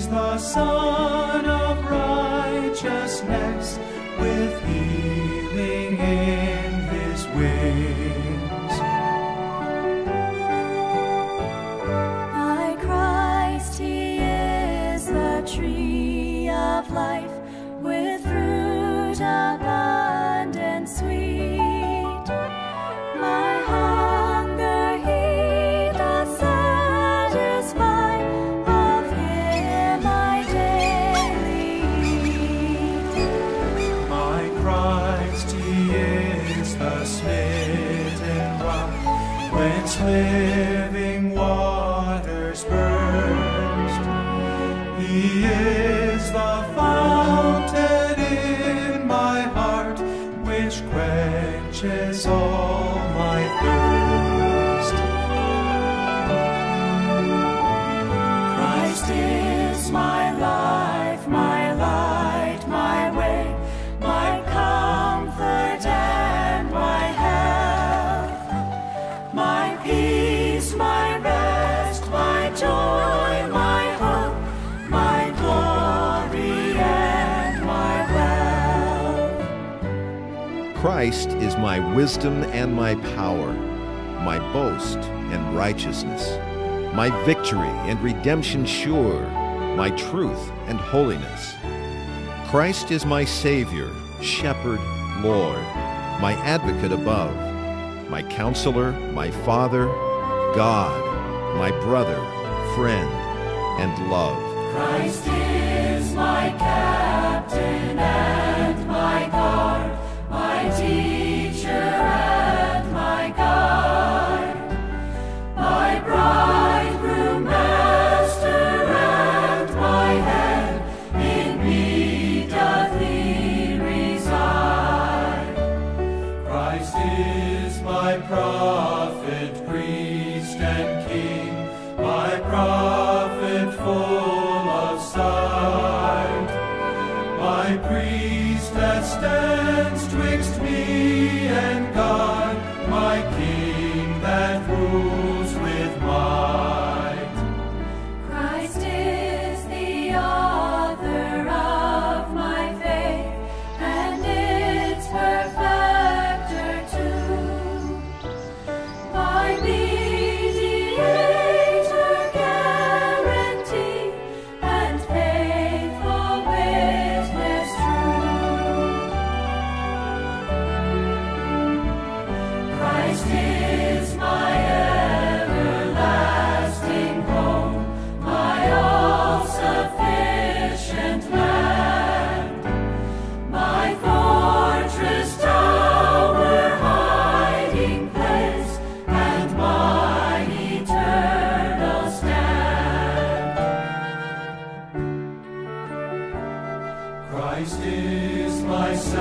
the Son of righteousness living waters burst. He is the fountain in my heart, which quenches all Christ is my wisdom and my power, my boast and righteousness, my victory and redemption sure, my truth and holiness. Christ is my Savior, Shepherd, Lord, my advocate above, my counselor, my Father, God, my brother, friend, and love. Christ is my captain and my guard, prophet full of sight, my priest that stands twixt me and God, my king that rules with might.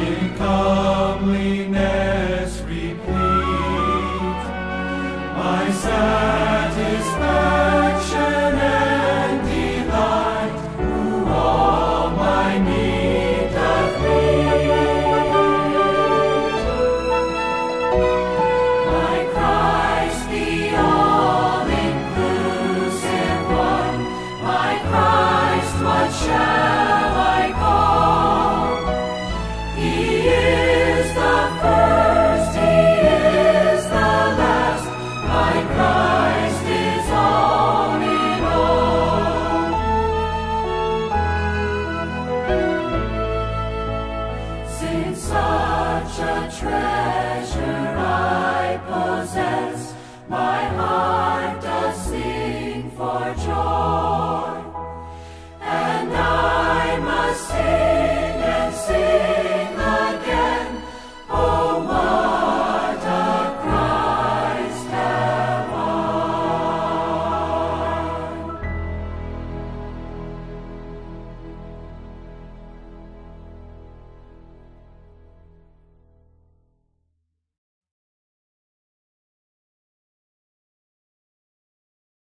in comeliness replete my satisfaction. my heart.